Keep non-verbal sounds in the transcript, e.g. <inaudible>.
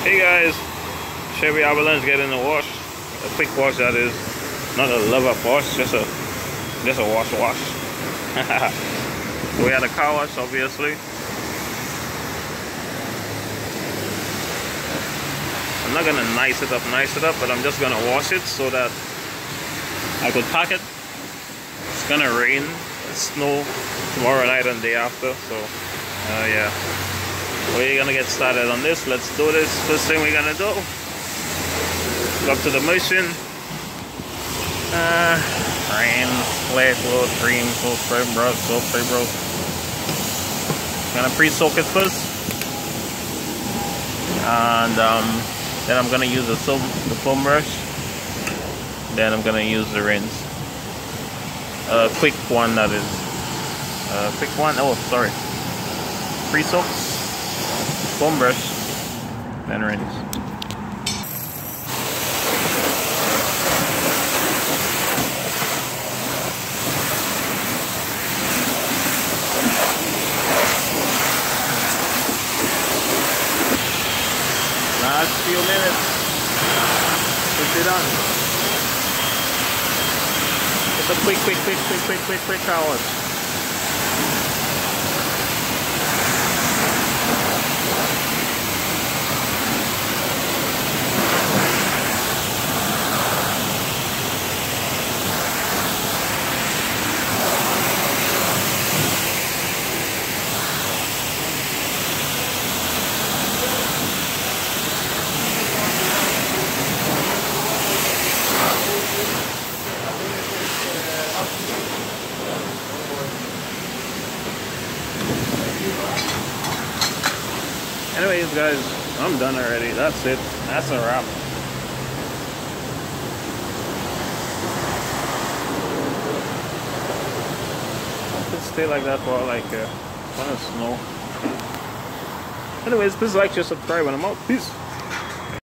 Hey guys, Chevy Avalanche getting a wash. A quick wash that is. Not a love up wash, just a just a wash wash. <laughs> we had a car wash obviously. I'm not gonna nice it up, nice it up, but I'm just gonna wash it so that I could pack it. It's gonna rain, snow tomorrow night and day after, so uh, yeah we're gonna get started on this. Let's do this. First thing we're gonna do go to the motion uh rain flat low cream full spray brush full spray brush gonna pre-soak it first. And um, then I'm gonna use the foam the foam brush. Then I'm gonna use the rinse. A quick one that is. A quick one. Oh sorry. Pre-soak brush, then rinse. Last few minutes. Should be done. It's a quick, quick, quick, quick, quick, quick, quick hours. Anyways guys i'm done already. That's it. That's a wrap. I could stay like that for like uh, kind of snow. Anyways please like share subscribe and i'm out. Peace